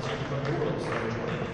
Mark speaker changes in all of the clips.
Speaker 1: すごい。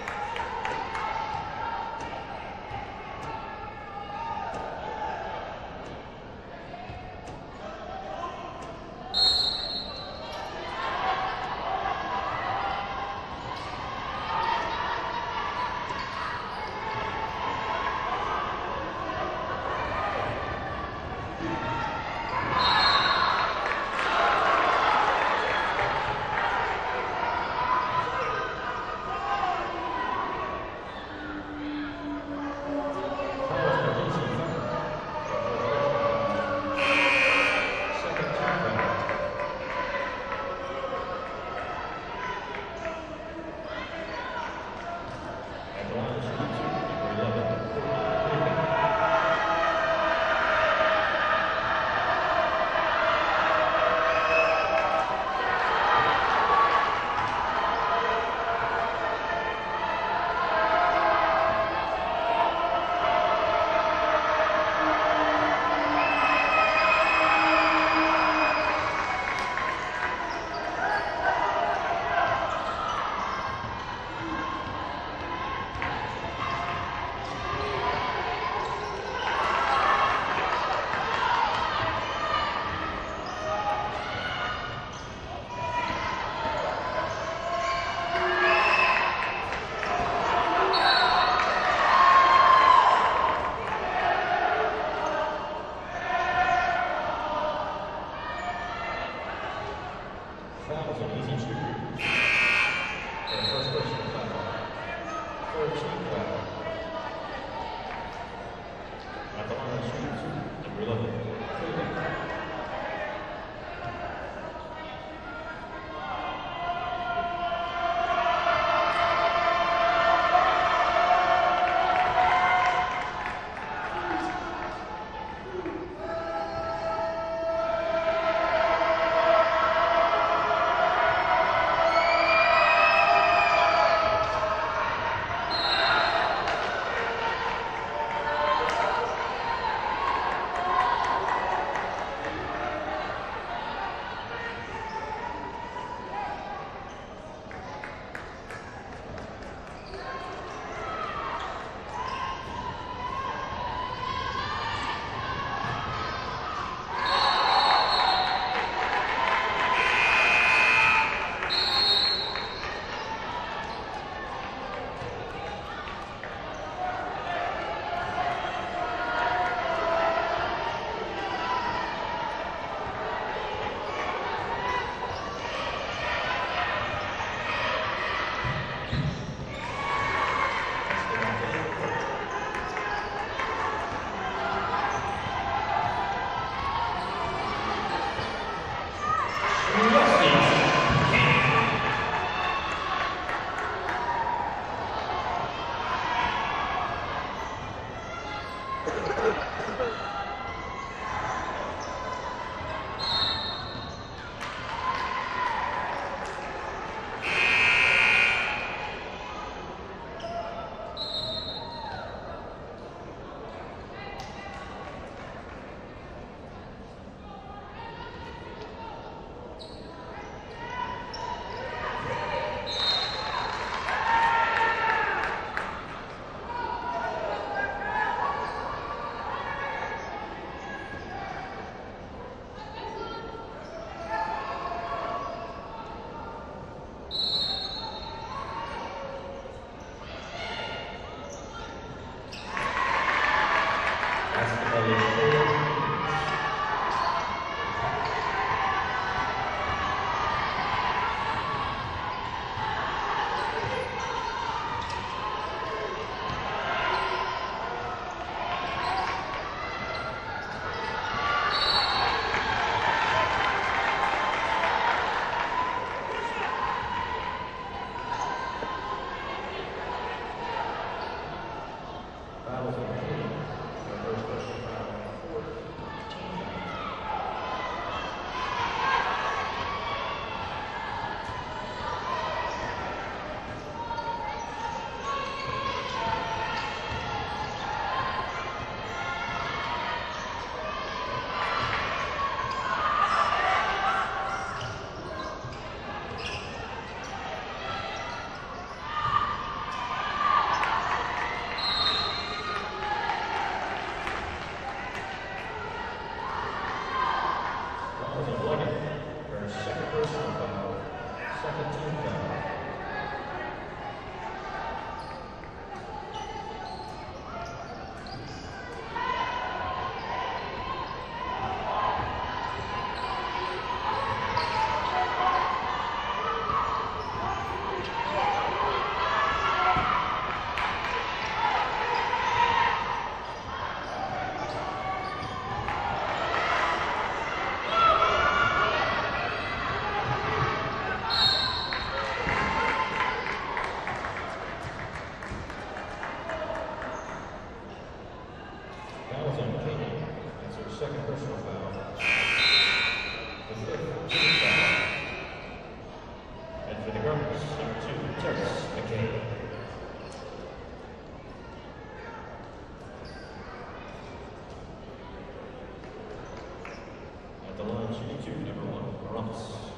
Speaker 1: At the line, shooting two, number one, Ramos.